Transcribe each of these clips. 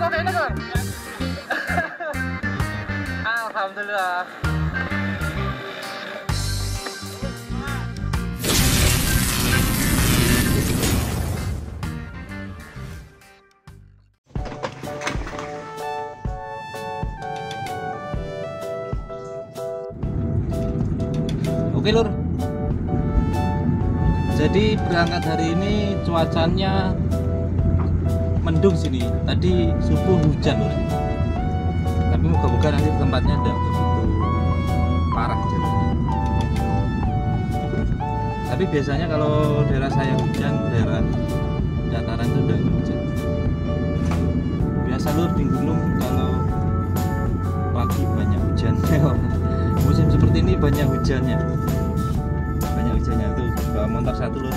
fotoin Nur Alhamdulillah. Oke lur. Jadi berangkat hari ini cuacanya mendung sini. Tadi subuh hujan lur. Tapi moga-moga nanti tempatnya tidak begitu parah jalannya. Tapi biasanya kalau daerah saya hujan, daerah dataran itu udah hujan. Biasa lur di gunung kalau pagi banyak hujan. Musim seperti ini banyak hujannya banyak hujannya tuh bawa motor satu loh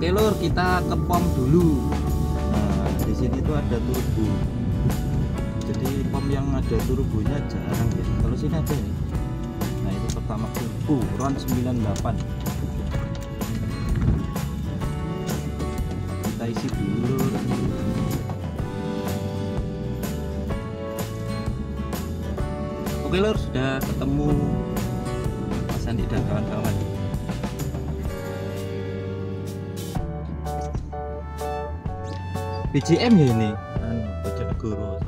Oke lur, kita ke pom dulu. Nah, di sini tuh ada turbo. Jadi pom yang ada turbonya jarang ya. Kalau sini ada ya. Nah, itu pertama turbo RON 98. Kita isi dulu. Oke lur, sudah ketemu Mas Andi dan kawan-kawan. BJM ya ini? Anu Bojonegoro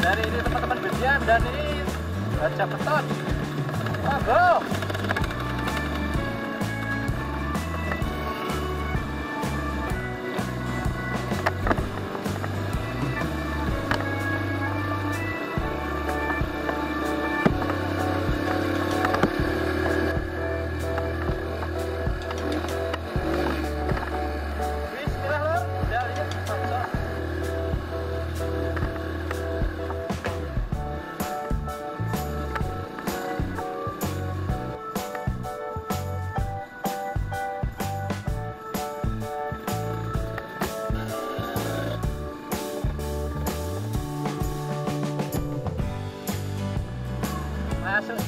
Dari ini teman-teman Bidian dan ini baca beton. Monggo. Bismillah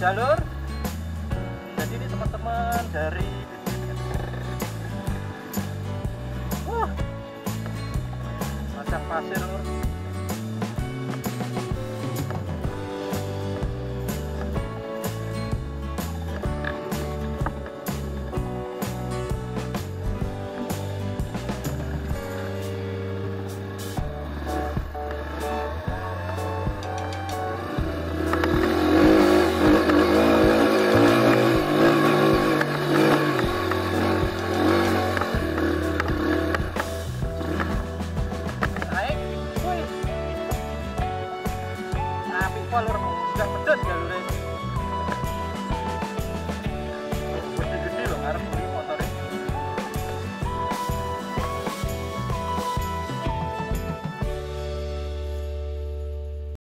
jalur. Jadi ini teman-teman dari